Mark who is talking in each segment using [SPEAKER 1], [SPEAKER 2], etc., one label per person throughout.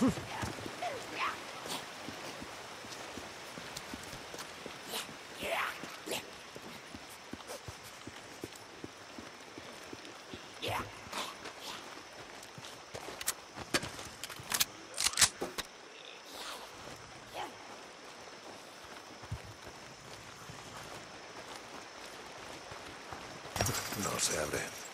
[SPEAKER 1] No se abre.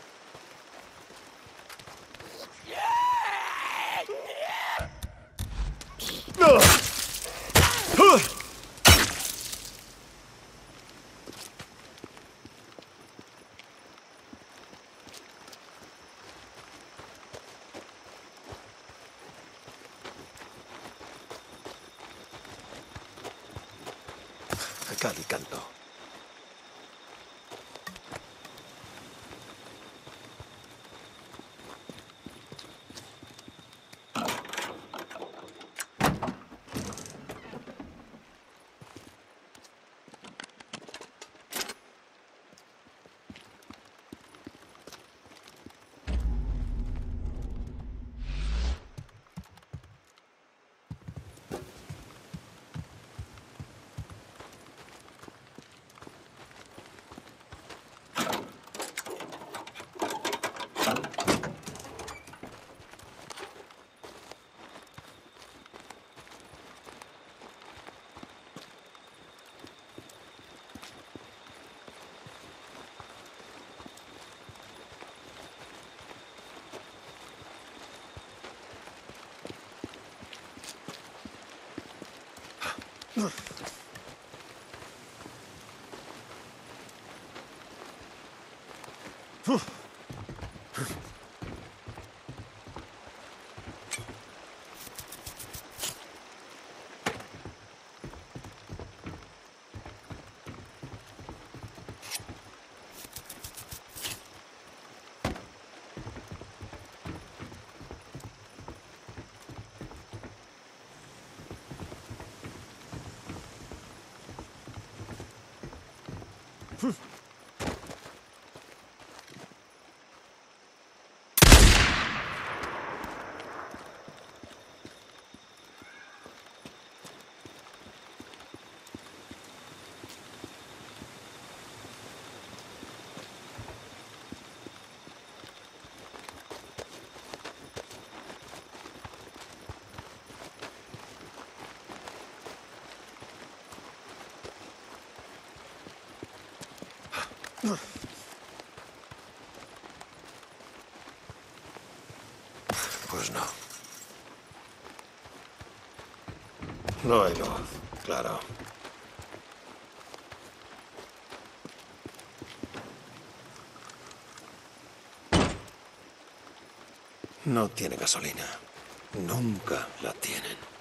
[SPEAKER 1] Ugh. 哼 Pues no. No hay luz, claro. No tiene gasolina. Nunca la tienen.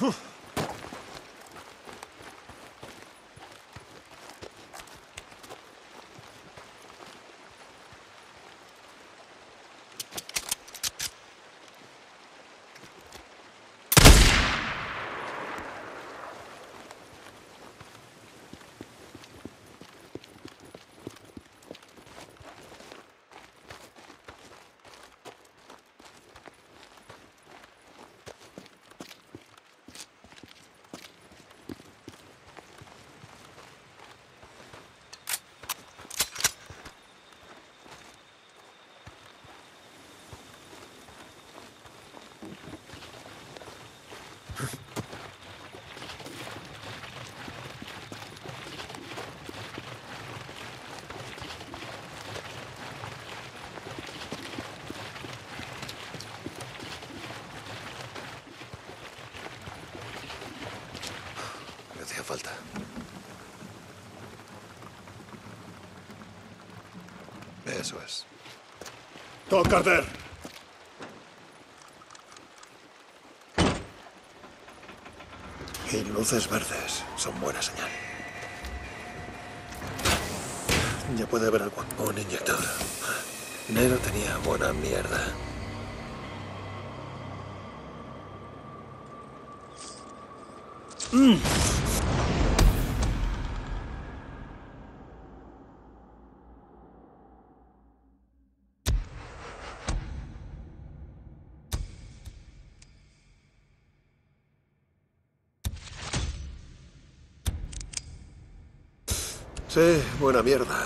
[SPEAKER 1] Whew. Eso es.
[SPEAKER 2] ¡Todd Carter!
[SPEAKER 1] Y luces verdes son buena señal. Ya puede haber algo. Un inyector. Nero tenía buena mierda. Mm. sé, buena mierda.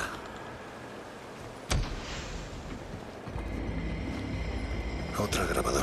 [SPEAKER 1] Otra grabadora.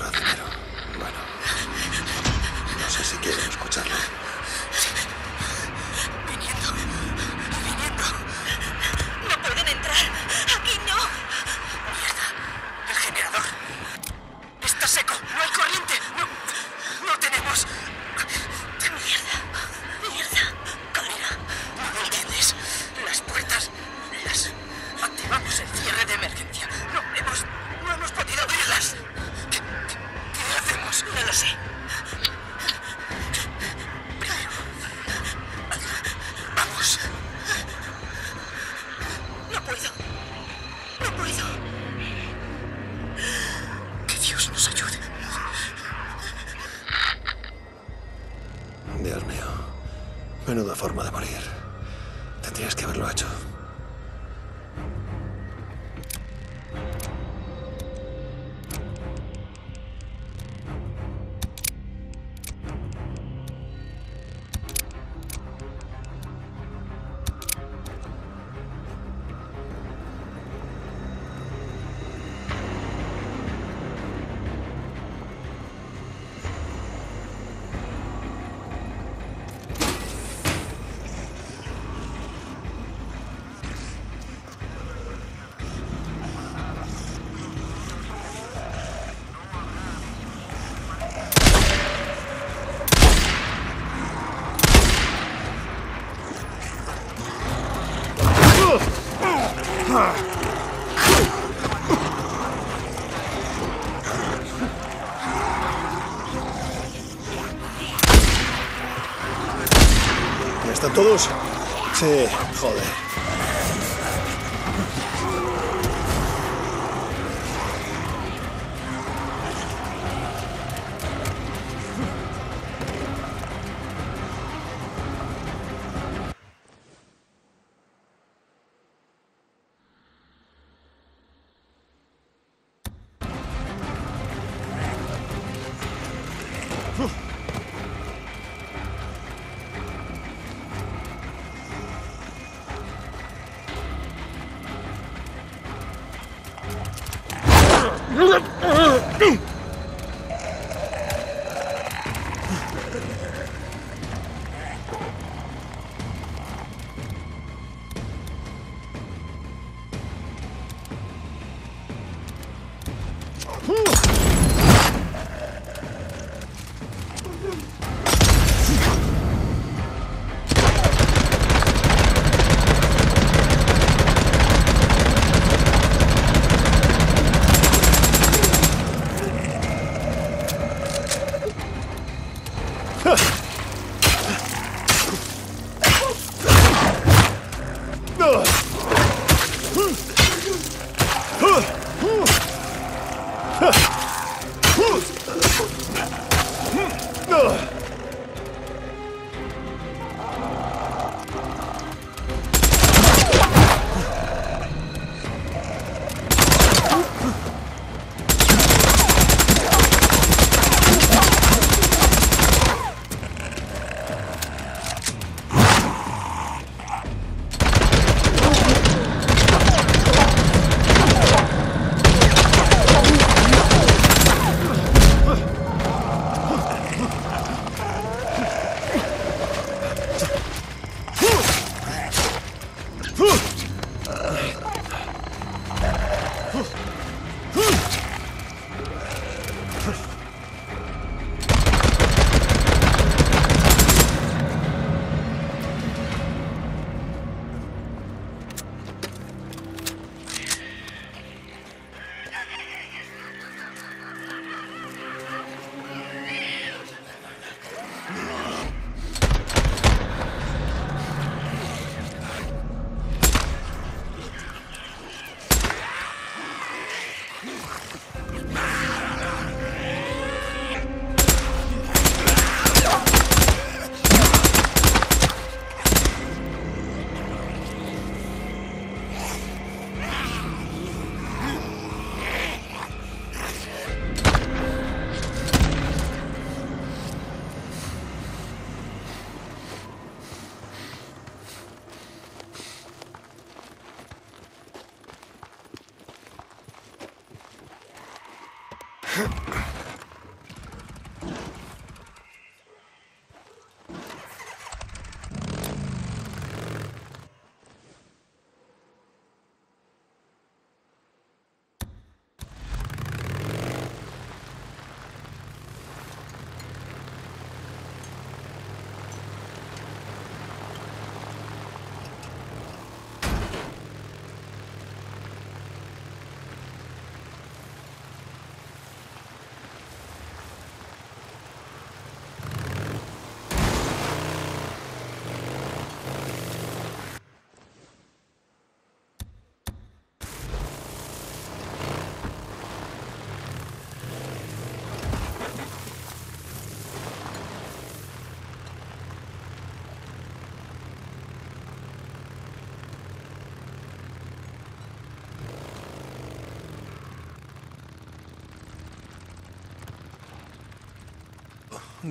[SPEAKER 1] todos. Sí, joder.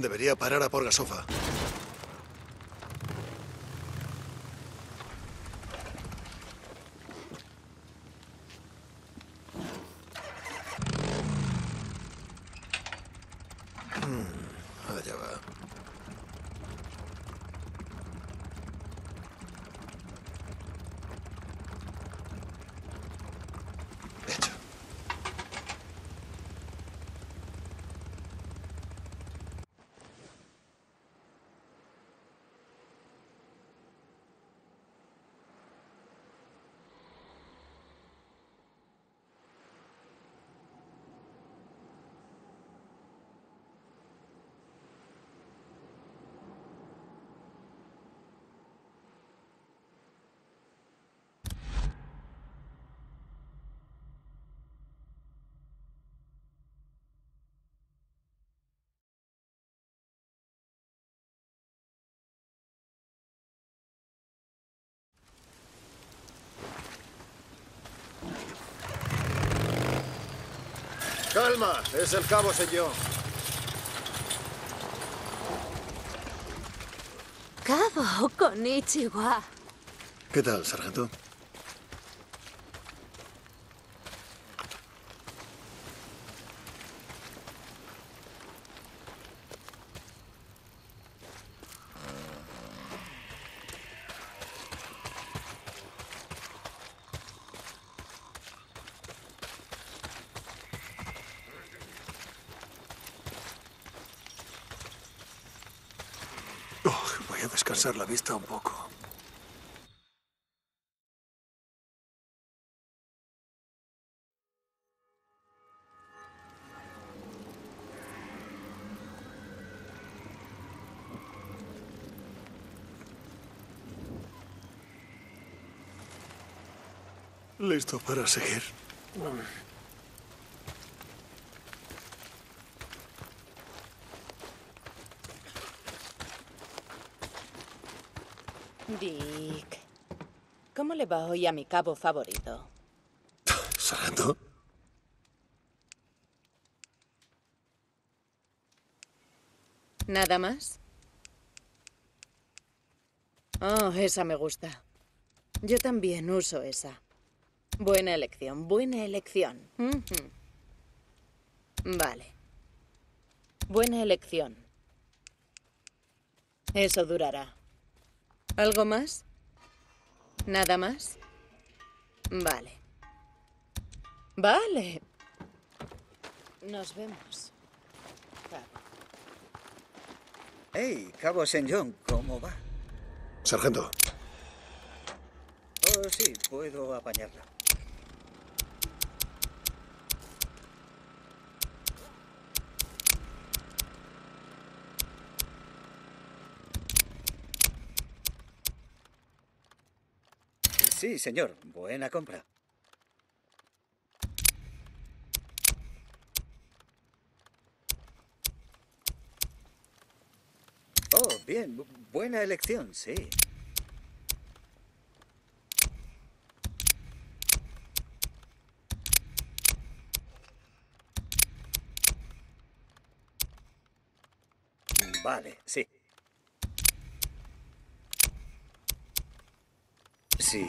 [SPEAKER 1] Debería parar a por gasofa. Mm, Allá va. Hecho.
[SPEAKER 2] Calma, es el cabo señor.
[SPEAKER 3] Cabo, konnichiwa.
[SPEAKER 1] ¿Qué tal, sargento? Oh, voy a descansar la vista un poco. Listo para seguir.
[SPEAKER 4] Dick, ¿cómo le va hoy a mi cabo favorito?
[SPEAKER 1] Sargento,
[SPEAKER 4] ¿Nada más? Oh, esa me gusta. Yo también uso esa. Buena elección, buena elección. Vale. Buena elección. Eso durará. ¿Algo más? ¿Nada más? Vale. Vale. Nos vemos. Cabo.
[SPEAKER 5] Hey, Cabo St. John, ¿cómo va?
[SPEAKER 1] sargento,
[SPEAKER 5] Oh, sí, puedo apañarla. Sí, señor, buena compra. Oh, bien, bu- buena elección, sí. Vale, sí. Sí.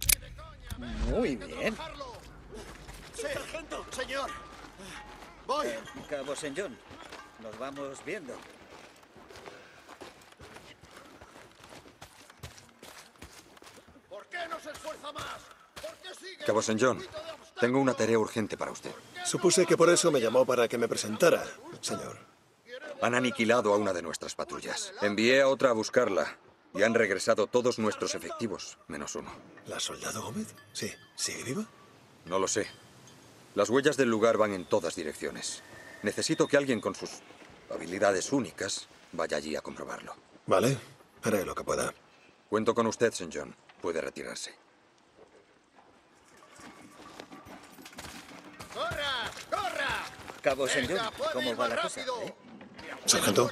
[SPEAKER 2] ¡Ni de coña! ¡Venga,
[SPEAKER 5] Muy bien.
[SPEAKER 2] ¡Sí, sargento! ¡Señor! ¡Voy!
[SPEAKER 5] Cabo St. John. Nos vamos viendo.
[SPEAKER 2] ¿Por qué no se esfuerza más? ¿Por qué sigue
[SPEAKER 6] Cabo St. John, tengo una tarea urgente para usted.
[SPEAKER 1] Supuse que por eso me llamó para que me presentara, señor.
[SPEAKER 6] Han aniquilado a una de nuestras patrullas. Envié a otra a buscarla y han regresado todos nuestros efectivos, menos uno.
[SPEAKER 1] ¿La soldado Gómez? Sí. ¿Sigue viva?
[SPEAKER 6] No lo sé. Las huellas del lugar van en todas direcciones. Necesito que alguien con sus habilidades únicas vaya allí a comprobarlo.
[SPEAKER 1] Vale. Haré lo que pueda.
[SPEAKER 6] Cuento con usted, St. John. Puede retirarse.
[SPEAKER 5] Cabo
[SPEAKER 2] puede
[SPEAKER 5] ¿cómo va la cosa? eh?
[SPEAKER 1] Sargento.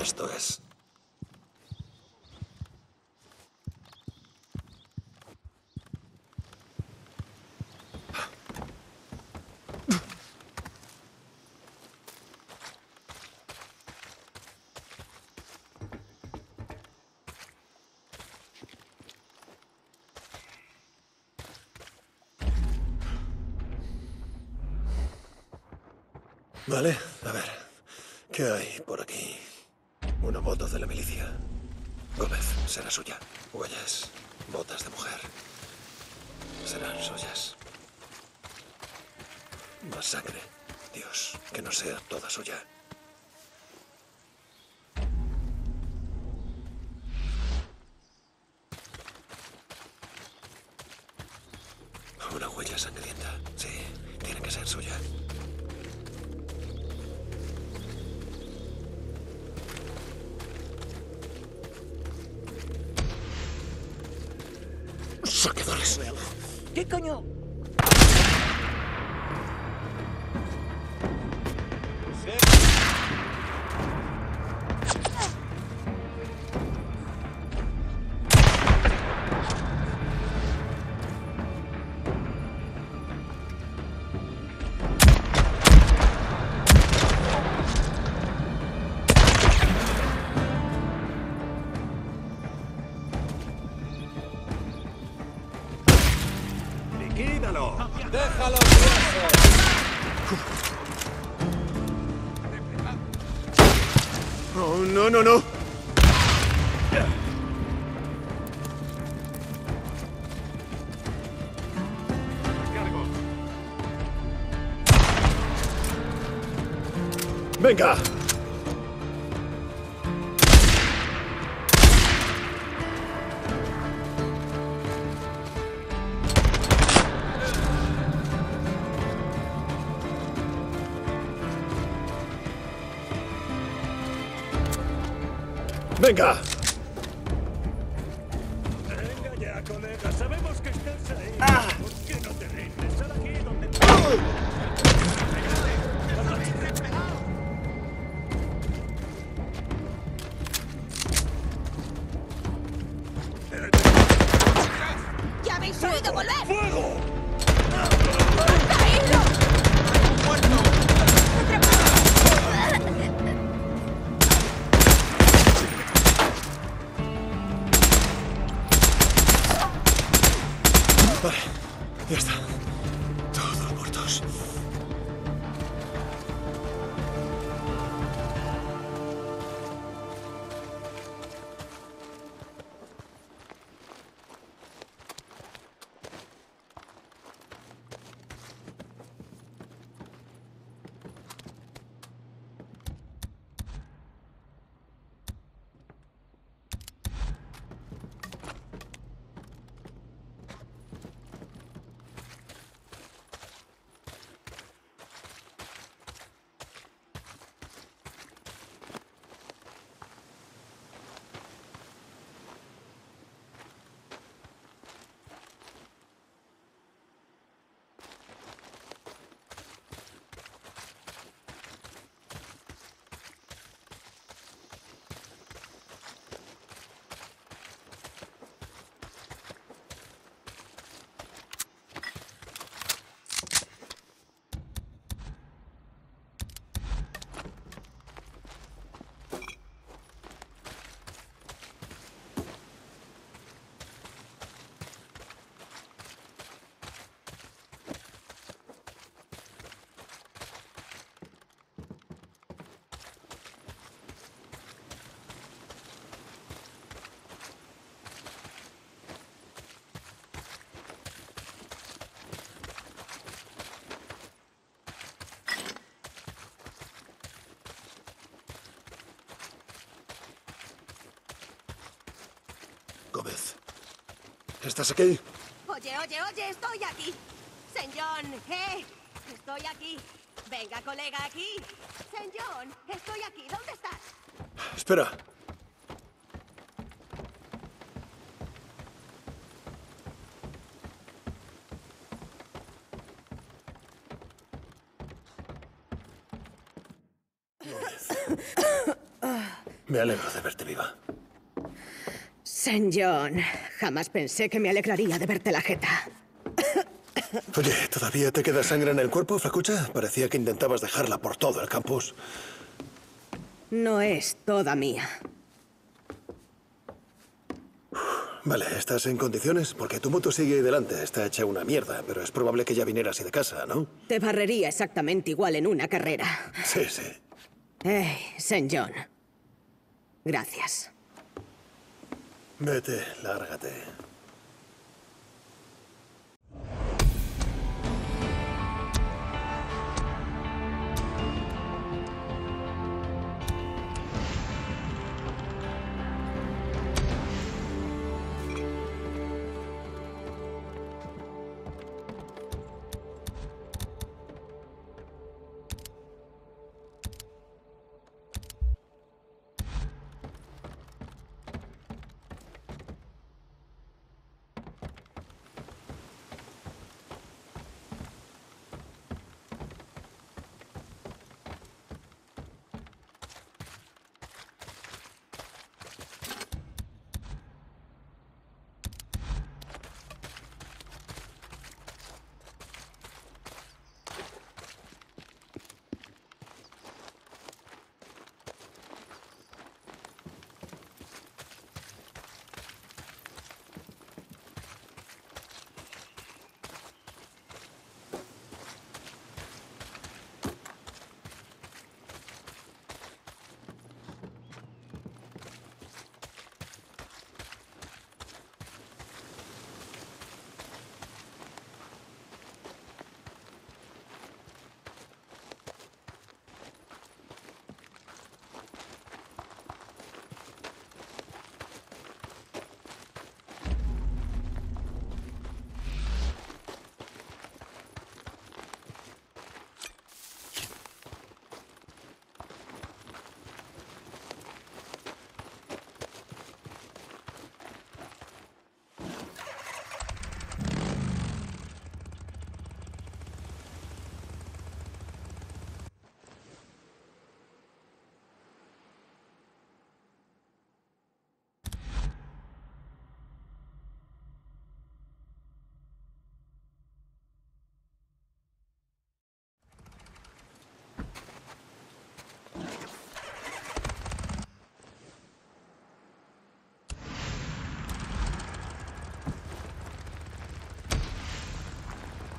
[SPEAKER 1] Esto es. Vale, a ver. ¿Qué hay por aquí? Una moto de la milicia. Gómez, será suya. Huellas, botas de mujer. Serán suyas. Más sangre. Dios, que no sea toda suya. Venga. Venga. Gómez. ¿Estás aquí?
[SPEAKER 7] Oye, oye, oye, estoy aquí. Señor, ¿eh? Estoy aquí. Venga, colega, aquí. Señor, estoy aquí. ¿Dónde estás?
[SPEAKER 1] Espera. Me alegro de verte viva.
[SPEAKER 8] St. John, jamás pensé que me alegraría de verte la jeta.
[SPEAKER 1] Oye, ¿todavía te queda sangre en el cuerpo, Flacucha? Parecía que intentabas dejarla por todo el campus.
[SPEAKER 8] No es toda mía.
[SPEAKER 1] Vale, ¿estás en condiciones? Porque tu moto sigue ahí delante. Está hecha una mierda, pero es probable que ya vinieras así de casa, ¿no?
[SPEAKER 8] Te barrería exactamente igual en una carrera.
[SPEAKER 1] Sí, sí.
[SPEAKER 8] Hey, St. John. Gracias.
[SPEAKER 1] Vete, lárgate.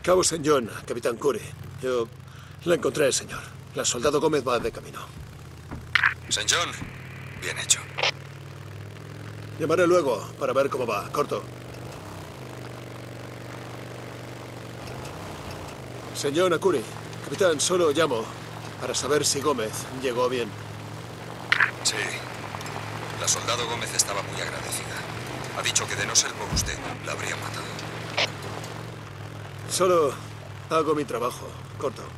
[SPEAKER 1] Cabo. John, Capitán Curry. Yo la encontré, señor. La soldado Gómez va de camino.
[SPEAKER 6] John, bien hecho.
[SPEAKER 1] Llamaré luego para ver cómo va. Corto. Señor Nakuri, capitán, solo llamo para saber si Gómez llegó bien.
[SPEAKER 6] Sí. La soldado Gómez estaba muy agradecida. Ha dicho que de no ser por usted, la habrían matado.
[SPEAKER 1] Solo hago mi trabajo. Corto.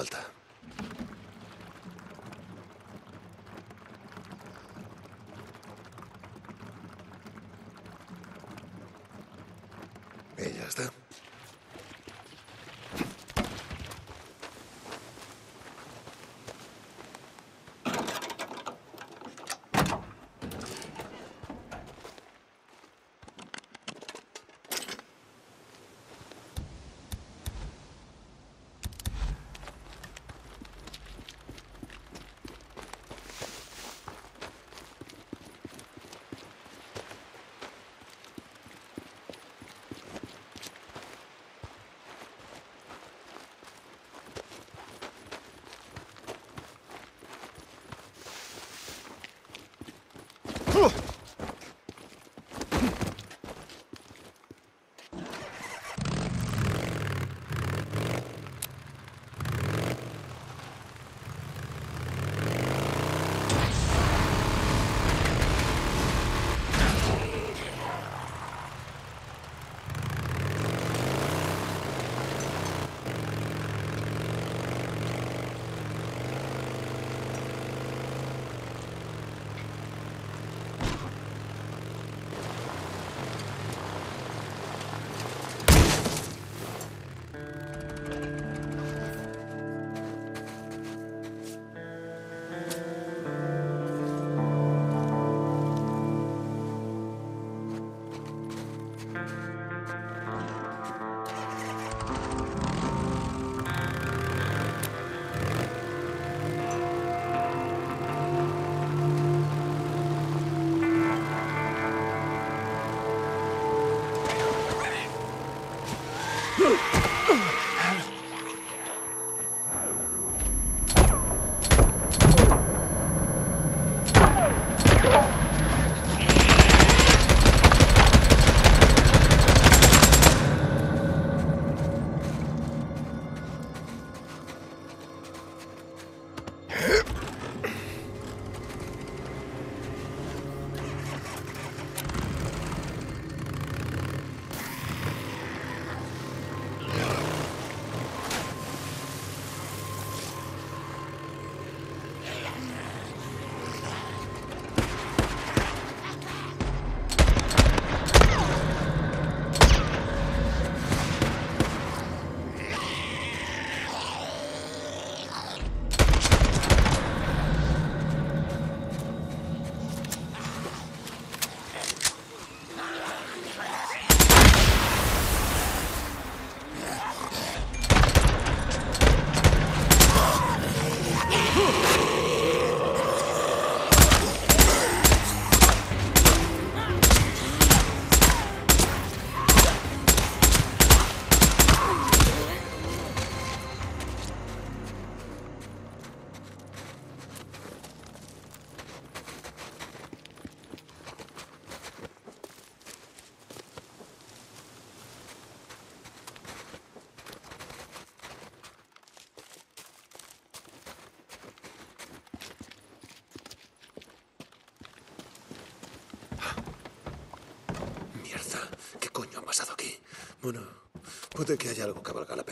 [SPEAKER 1] Falta. Puede que haya algo que valga la pena.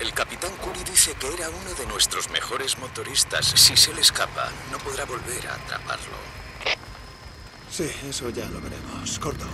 [SPEAKER 9] El capitán Curry dice que era uno de nuestros mejores motoristas. Si se le escapa, no podrá volver a atraparlo.
[SPEAKER 1] Sí, eso ya lo veremos. Corto.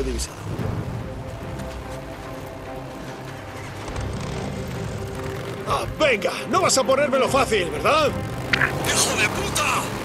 [SPEAKER 1] He divisado. ¡Ah, venga! No vas a ponérmelo fácil, ¿verdad?
[SPEAKER 9] ¡Hijo de puta!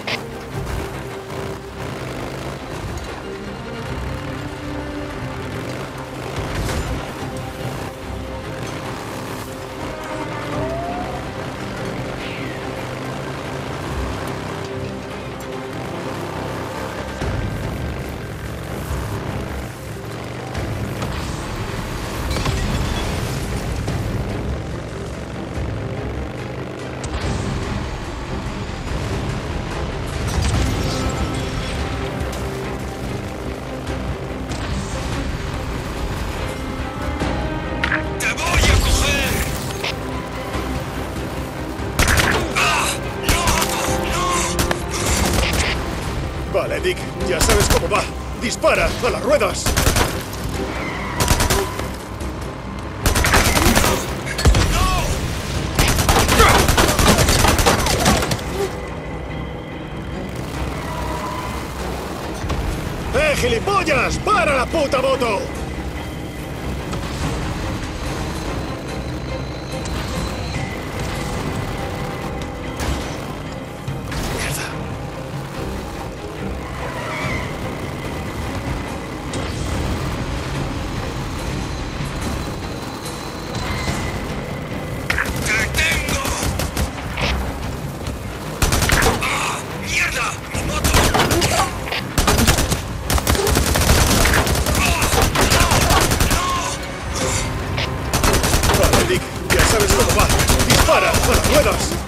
[SPEAKER 9] Para a
[SPEAKER 1] las ruedas! ¡Eh, gilipollas! ¡Para la puta moto! Ya sabes cómo va. ¡Dispara! ¡A las ruedas!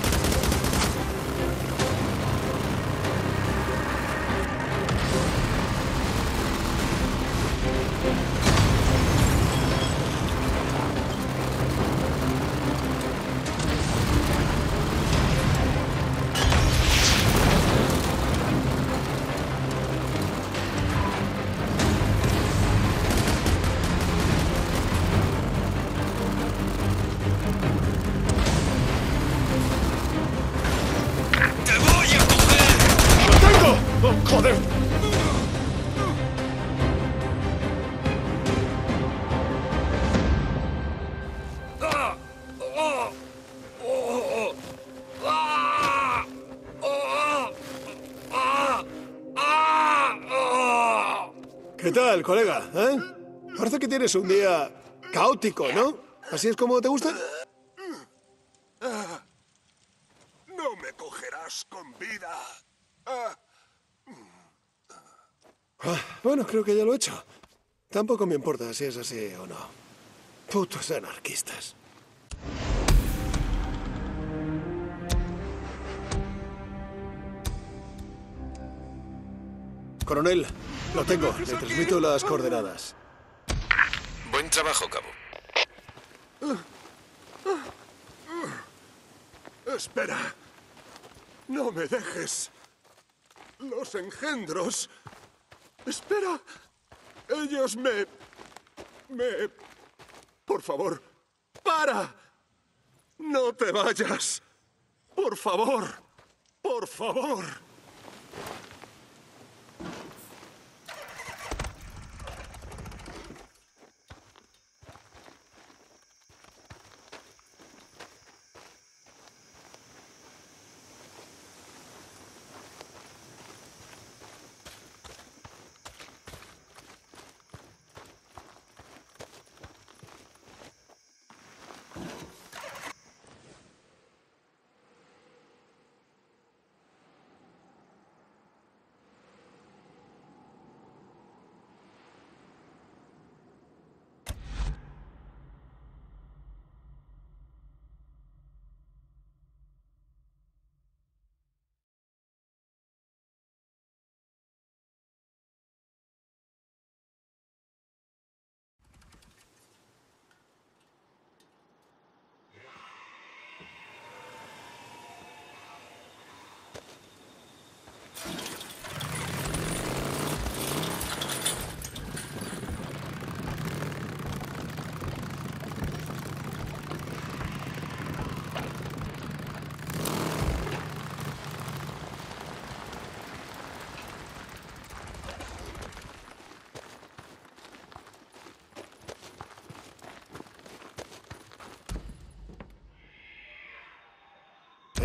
[SPEAKER 1] Tal, colega? ¿Eh? Parece que tienes un día caótico, ¿no? ¿Así es como te gusta?
[SPEAKER 2] No me cogerás con vida. Ah,
[SPEAKER 1] bueno, creo que ya lo he hecho. Tampoco me importa si es así o no. Putos anarquistas. Coronel, lo tengo. Le transmito las coordenadas.
[SPEAKER 9] Buen trabajo, cabo.
[SPEAKER 2] espera. No me dejes. Los engendros. Espera. Ellos me... Me... Por favor. Para. No te vayas. Por favor. Por favor.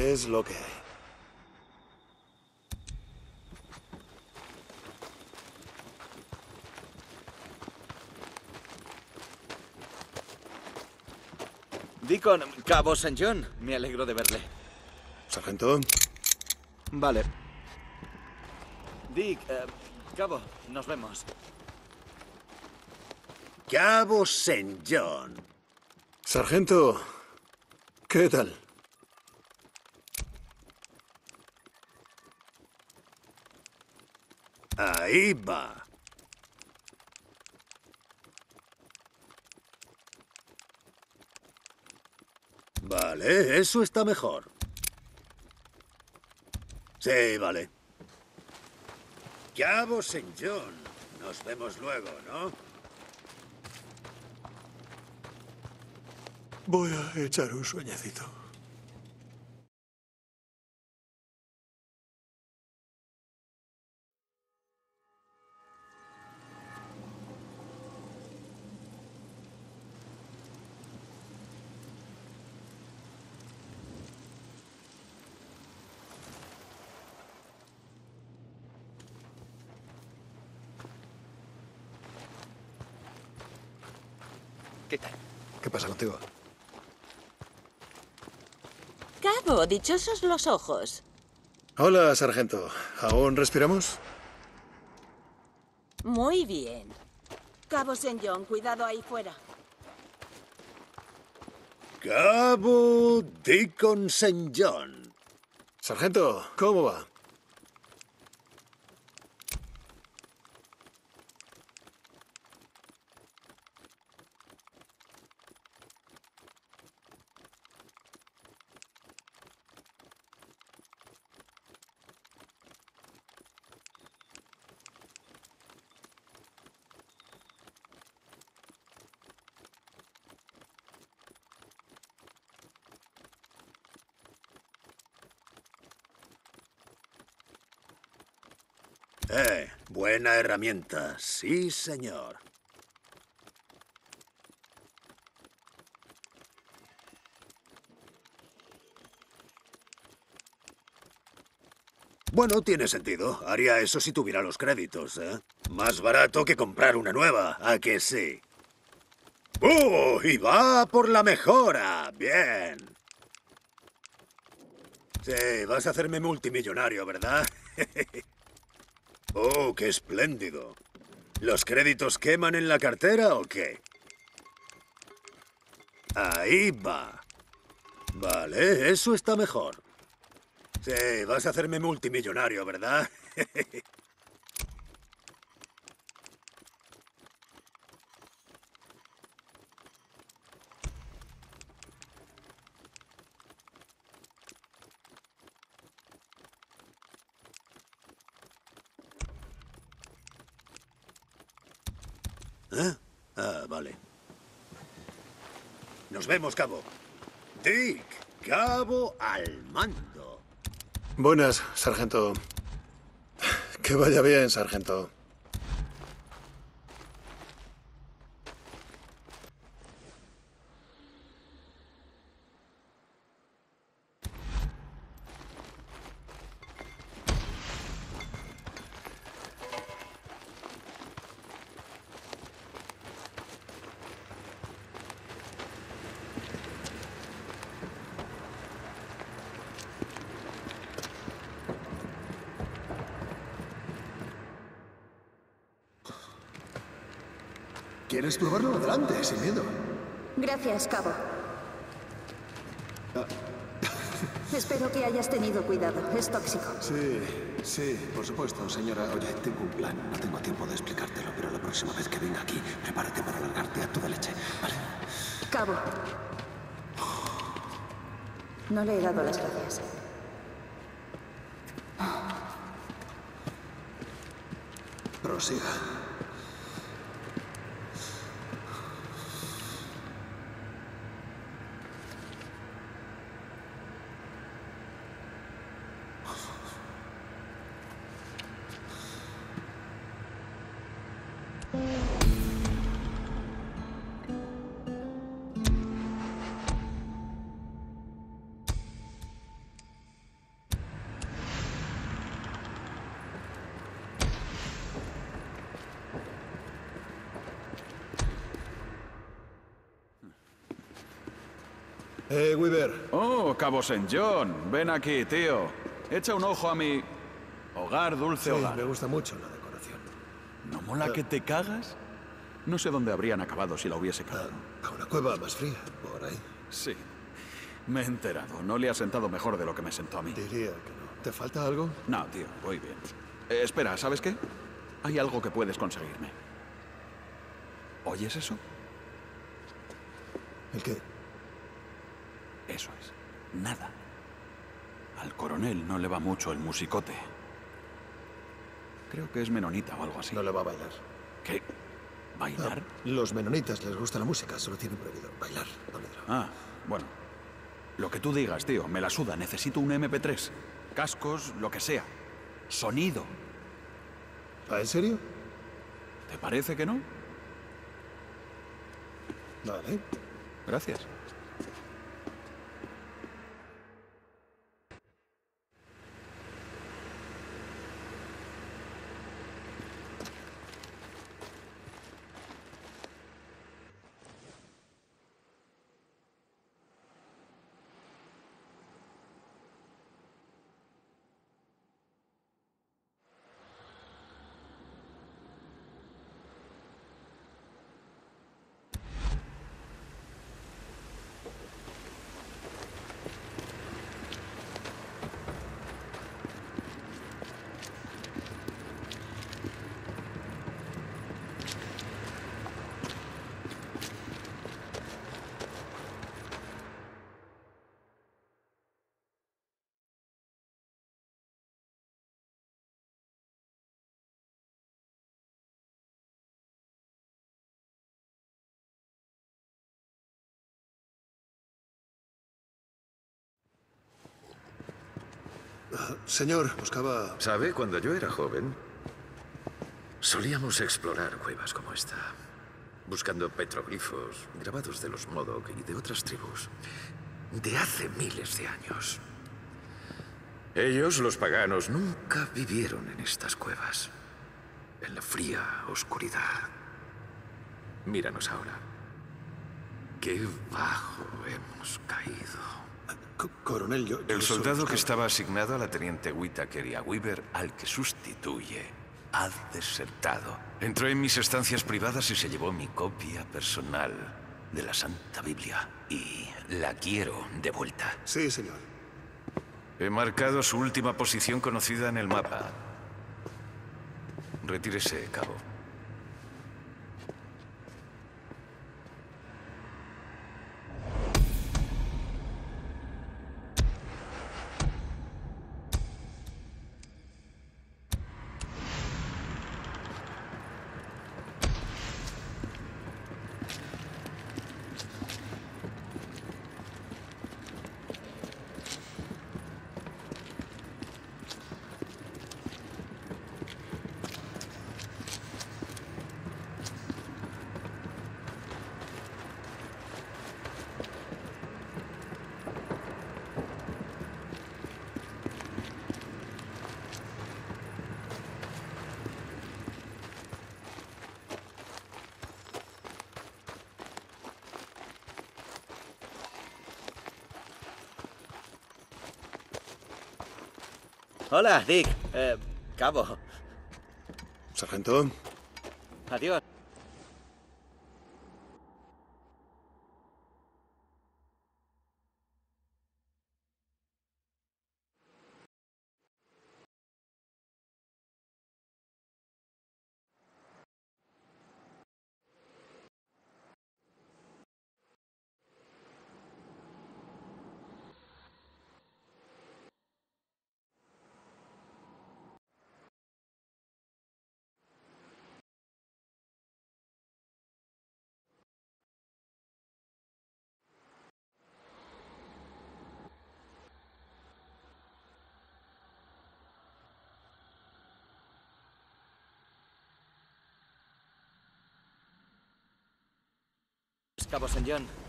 [SPEAKER 1] Es lo que hay.
[SPEAKER 5] Deacon, Cabo St. John. Me alegro de verle.
[SPEAKER 1] Sargento,
[SPEAKER 5] Vale. Dick, eh, Cabo, nos vemos.
[SPEAKER 10] Cabo St. John.
[SPEAKER 1] Sargento, ¿qué tal?
[SPEAKER 10] Ahí va. Vale, eso está mejor. Sí, vale. Cabo St. John. Nos vemos luego, ¿no?
[SPEAKER 1] Voy a echar un sueñecito.
[SPEAKER 5] ¿Qué tal?
[SPEAKER 1] ¿Qué pasa contigo?
[SPEAKER 4] Cabo, dichosos los ojos.
[SPEAKER 1] Hola, sargento. ¿Aún respiramos?
[SPEAKER 4] Muy bien. Cabo St. John, cuidado ahí fuera.
[SPEAKER 10] Cabo Deacon St. John.
[SPEAKER 1] Sargento, ¿cómo va?
[SPEAKER 10] Eh, herramienta. Sí, señor. Bueno, tiene sentido. Haría eso si tuviera los créditos, ¿eh? Más barato que comprar una nueva, ¿a que sí? ¡Uh! Y va por la mejora. Bien. Sí, vas a hacerme multimillonario, ¿verdad? oh, qué espléndido. ¿Los créditos queman en la cartera o qué? Ahí va. Vale, eso está mejor. Sí, vas a hacerme multimillonario, ¿verdad? ¿Eh? Ah, vale. Nos vemos, cabo. Dick, cabo al mando.
[SPEAKER 1] Buenas, sargento. Que vaya bien, sargento.
[SPEAKER 11] Probarlo? Adelante, sin miedo.
[SPEAKER 12] Gracias, Cabo. Espero que hayas tenido cuidado. Es tóxico.
[SPEAKER 11] Sí, sí, por supuesto, señora. Oye, tengo un plan. No tengo tiempo de explicártelo, pero la próxima vez que venga aquí, prepárate para largarte a toda leche. ¿Vale?
[SPEAKER 12] Cabo. No le he dado las gracias.
[SPEAKER 11] Prosiga.
[SPEAKER 1] Eh, Weaver.
[SPEAKER 13] Oh, Cabo St. John. Ven aquí, tío. Echa un ojo a mi... Hogar, dulce
[SPEAKER 1] Sí,
[SPEAKER 13] hogar.
[SPEAKER 1] me gusta mucho la decoración.
[SPEAKER 13] ¿No mola que te cagas? No sé dónde habrían acabado si la hubiese cagado.
[SPEAKER 1] A una cueva más fría, por ahí.
[SPEAKER 13] Sí. Me he enterado. No le ha sentado mejor de lo que me sentó a mí.
[SPEAKER 1] Diría que no. ¿Te falta algo?
[SPEAKER 13] No, tío, voy bien. Eh, espera, ¿sabes qué? Hay algo que puedes conseguirme. ¿Oyes eso?
[SPEAKER 1] ¿El qué?
[SPEAKER 13] Nada. Al coronel no le va mucho el musicote. Creo que es menonita o algo así.
[SPEAKER 1] No le va a bailar.
[SPEAKER 13] ¿Qué? ¿Bailar?
[SPEAKER 1] Ah, los menonitas les gusta la música, solo tienen prohibido bailar.
[SPEAKER 13] Ah, bueno. Lo que tú digas, tío. Me la suda. Necesito un MP3. Cascos, lo que sea. Sonido.
[SPEAKER 1] ¿Ah, en serio?
[SPEAKER 13] ¿Te parece que no?
[SPEAKER 1] Vale.
[SPEAKER 13] Gracias.
[SPEAKER 1] Señor, buscaba...
[SPEAKER 9] ¿Sabe? Cuando yo era joven, solíamos explorar cuevas como esta, buscando petroglifos grabados de los Modoc y de otras tribus de hace miles de años. Ellos, los paganos, nunca vivieron en estas cuevas, en la fría oscuridad. Míranos ahora. Qué bajo hemos caído.
[SPEAKER 1] Coronel, yo...
[SPEAKER 14] El soldado que estaba asignado a la teniente Whittaker y a Weaver, al que sustituye, ha desertado. Entró en mis estancias privadas y se llevó mi copia personal de la Santa Biblia. Y la quiero de vuelta.
[SPEAKER 1] Sí, señor.
[SPEAKER 14] He marcado su última posición conocida en el mapa. Retírese, cabo.
[SPEAKER 5] Hola, Dick. Eh, cabo.
[SPEAKER 1] Sargento.
[SPEAKER 5] Adiós. Cabo St. John.